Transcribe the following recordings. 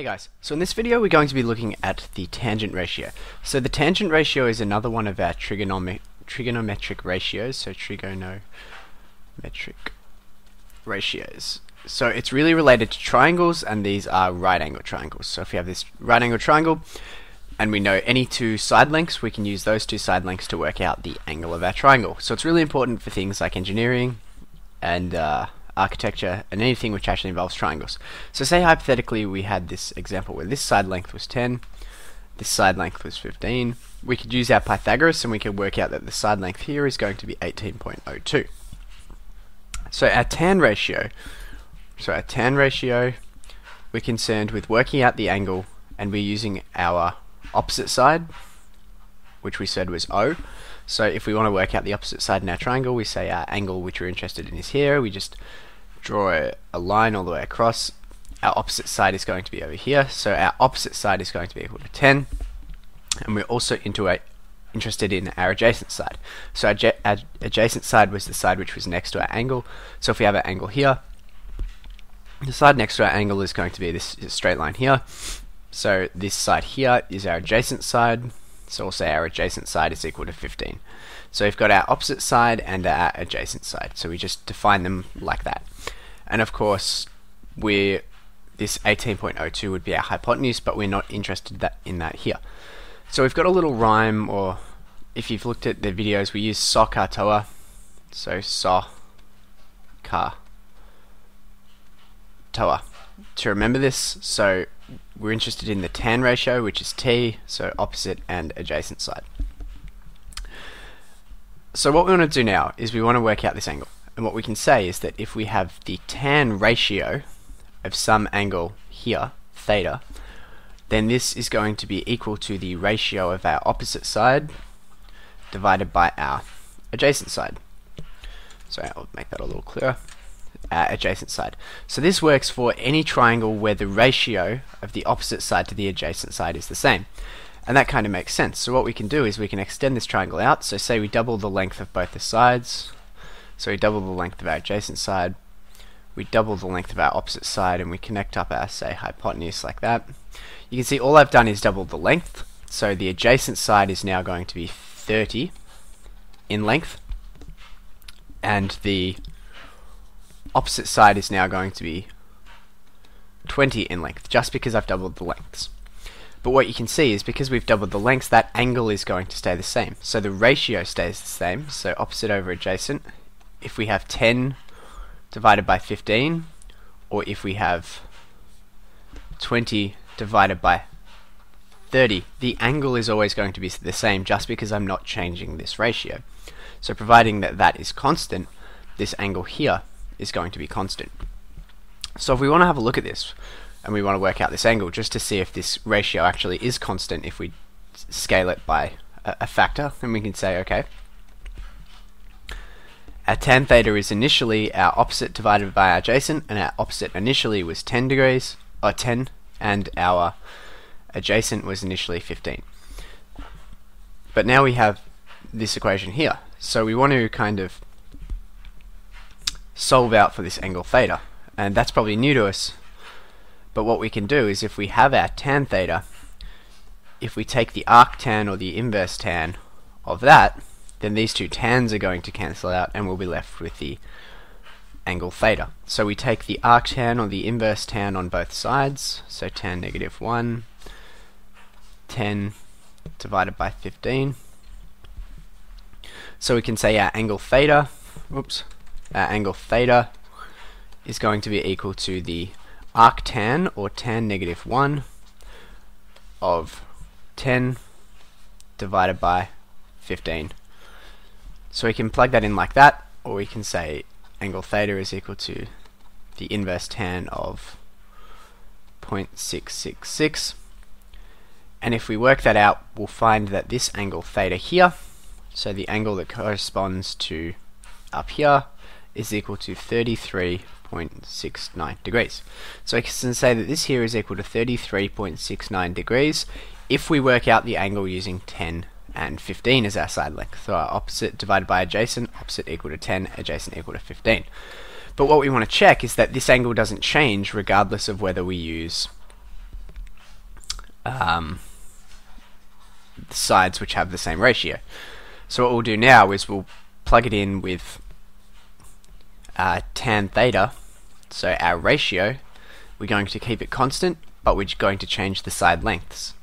Hey guys, so in this video we're going to be looking at the tangent ratio. So the tangent ratio is another one of our trigonometric trigonometric ratios, so trigonometric ratios. So it's really related to triangles and these are right angle triangles. So if you have this right angle triangle and we know any two side lengths, we can use those two side lengths to work out the angle of our triangle. So it's really important for things like engineering and uh, architecture, and anything which actually involves triangles. So say hypothetically we had this example where this side length was 10, this side length was 15. We could use our Pythagoras and we could work out that the side length here is going to be 18.02. So our tan ratio, so our tan ratio, we're concerned with working out the angle and we're using our opposite side, which we said was O. So if we want to work out the opposite side in our triangle, we say our angle which we're interested in is here. We just draw a line all the way across. Our opposite side is going to be over here, so our opposite side is going to be equal to 10. And we're also into a, interested in our adjacent side. So our, our adjacent side was the side which was next to our angle. So if we have an angle here, the side next to our angle is going to be this straight line here. So this side here is our adjacent side. So we'll say our adjacent side is equal to 15. So we've got our opposite side and our adjacent side. So we just define them like that. And of course, we this 18.02 would be our hypotenuse, but we're not interested that in that here. So we've got a little rhyme, or if you've looked at the videos, we use SOHCAHTOA. So so car toa to remember this. So we're interested in the tan ratio, which is t, so opposite and adjacent side. So what we want to do now is we want to work out this angle. And what we can say is that if we have the tan ratio of some angle here, theta, then this is going to be equal to the ratio of our opposite side divided by our adjacent side. So I'll make that a little clearer. Our adjacent side. So this works for any triangle where the ratio of the opposite side to the adjacent side is the same. And that kind of makes sense. So what we can do is we can extend this triangle out. So say we double the length of both the sides. So we double the length of our adjacent side. We double the length of our opposite side and we connect up our, say, hypotenuse like that. You can see all I've done is double the length. So the adjacent side is now going to be 30 in length. And the opposite side is now going to be 20 in length, just because I've doubled the lengths. But what you can see is because we've doubled the lengths, that angle is going to stay the same. So the ratio stays the same, so opposite over adjacent. If we have 10 divided by 15, or if we have 20 divided by 30, the angle is always going to be the same just because I'm not changing this ratio. So providing that that is constant, this angle here is going to be constant. So if we want to have a look at this, and we want to work out this angle just to see if this ratio actually is constant if we scale it by a, a factor then we can say okay our tan theta is initially our opposite divided by our adjacent and our opposite initially was 10 degrees or 10 and our adjacent was initially 15 but now we have this equation here so we want to kind of solve out for this angle theta and that's probably new to us but what we can do is if we have our tan theta, if we take the arctan or the inverse tan of that, then these two tans are going to cancel out and we'll be left with the angle theta. So we take the arctan or the inverse tan on both sides, so tan negative 1, 10 divided by 15. So we can say our angle theta, oops, Uh, angle theta is going to be equal to the arctan or tan negative 1 of 10 divided by 15. So we can plug that in like that, or we can say angle theta is equal to the inverse tan of 0.666. And if we work that out, we'll find that this angle theta here, so the angle that corresponds to up here, is equal to 33.69 degrees. So I can say that this here is equal to 33.69 degrees if we work out the angle using 10 and 15 as our side length. So our opposite divided by adjacent, opposite equal to 10, adjacent equal to 15. But what we want to check is that this angle doesn't change regardless of whether we use um, sides which have the same ratio. So what we'll do now is we'll plug it in with uh, tan theta. So our ratio, we're going to keep it constant, but we're going to change the side lengths.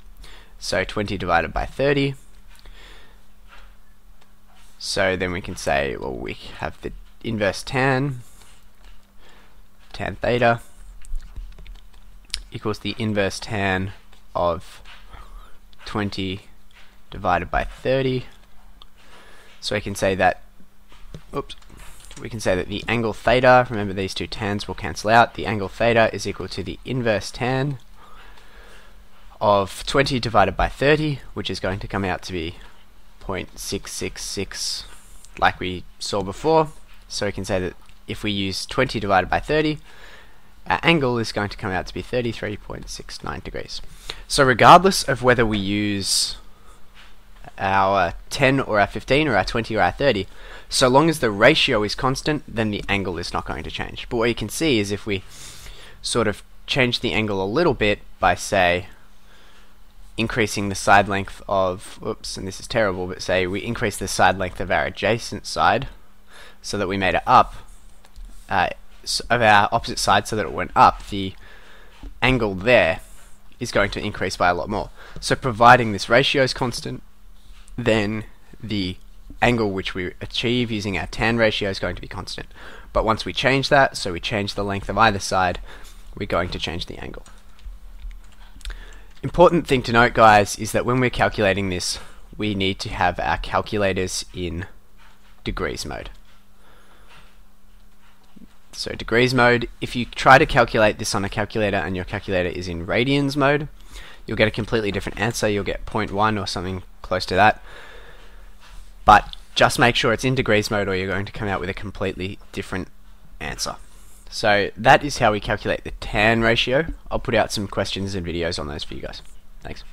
So 20 divided by 30. So then we can say, well, we have the inverse tan, tan theta, equals the inverse tan of 20 divided by 30. So we can say that, oops, we can say that the angle theta, remember these two tans will cancel out, the angle theta is equal to the inverse tan of 20 divided by 30, which is going to come out to be 0.666 like we saw before. So we can say that if we use 20 divided by 30, our angle is going to come out to be 33.69 degrees. So regardless of whether we use our 10 or our 15 or our 20 or our 30, so long as the ratio is constant, then the angle is not going to change. But what you can see is if we sort of change the angle a little bit by, say, increasing the side length of, oops, and this is terrible, but say we increase the side length of our adjacent side so that we made it up, uh, of our opposite side so that it went up, the angle there is going to increase by a lot more. So providing this ratio is constant, then the angle which we achieve using our tan ratio is going to be constant. But once we change that, so we change the length of either side, we're going to change the angle. Important thing to note guys is that when we're calculating this, we need to have our calculators in degrees mode. So degrees mode, if you try to calculate this on a calculator and your calculator is in radians mode, you'll get a completely different answer. You'll get 0.1 or something close to that. But just make sure it's in degrees mode or you're going to come out with a completely different answer. So that is how we calculate the tan ratio. I'll put out some questions and videos on those for you guys. Thanks.